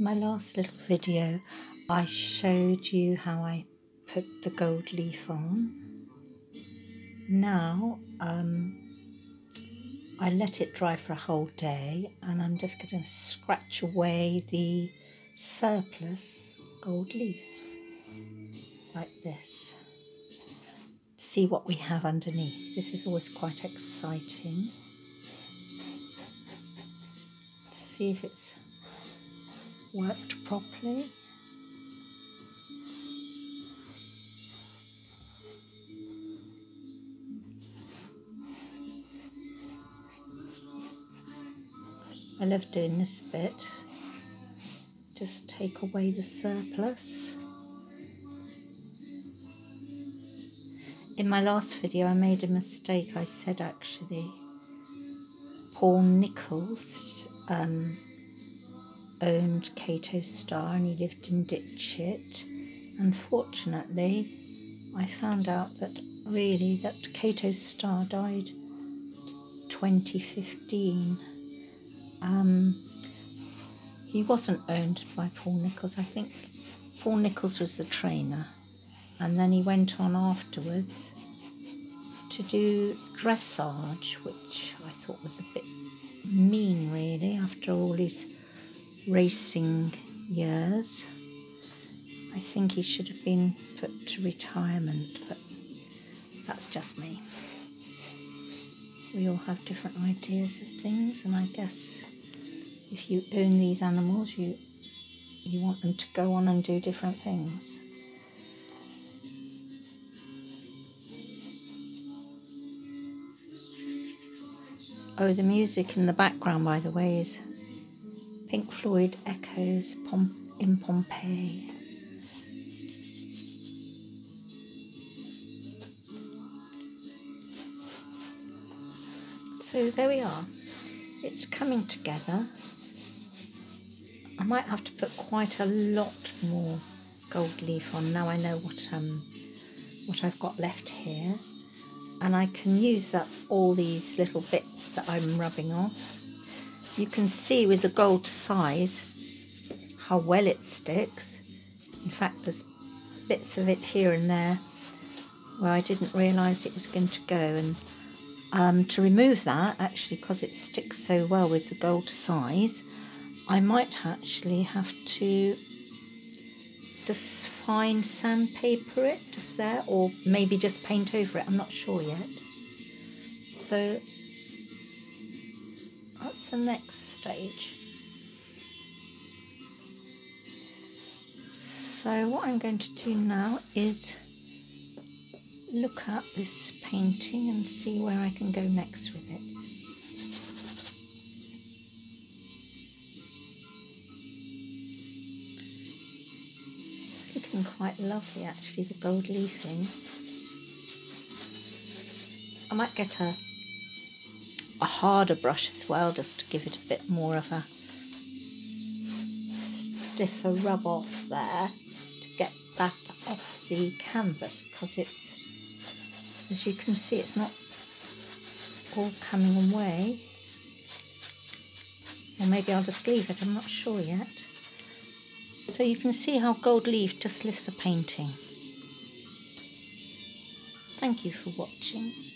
My last little video, I showed you how I put the gold leaf on. Now, um, I let it dry for a whole day and I'm just going to scratch away the surplus gold leaf like this. See what we have underneath. This is always quite exciting. See if it's worked properly. I love doing this bit. Just take away the surplus. In my last video I made a mistake. I said actually Paul Nicholls um, owned Kauto Star and he lived in Ditcheat. Unfortunately, I found out that really that Kauto Star died 2015. Um, he wasn't owned by Paul Nicholls. I think Paul Nicholls was the trainer, and then he went on afterwards to do dressage, which I thought was a bit mean, really, after all his racing years. I think he should have been put to retirement, but that's just me. We all have different ideas of things, and I guess if you own these animals, you you want them to go on and do different things. Oh, the music in the background, by the way, is Pink Floyd Echoes Pom- in Pompeii. So there we are. It's coming together. I might have to put quite a lot more gold leaf on now I know what um what I've got left here and I can use up all these little bits that I'm rubbing off. You can see with the gold size how well it sticks. In fact there's bits of it here and there where I didn't realise it was going to go. And um, to remove that actually because it sticks so well with the gold size I might actually have to just fine sandpaper it just there or maybe just paint over it. I'm not sure yet. So that's the next stage so what I'm going to do now is look at this painting and see where I can go next with it It's looking quite lovely actually, the gold leafing. I might get a, a harder brush as well just to give it a bit more of a stiffer rub off there to get that off the canvas because it's, as you can see, it's not all coming away. Or maybe I'll just leave it, I'm not sure yet. So you can see how gold leaf just lifts the painting. Thank you for watching.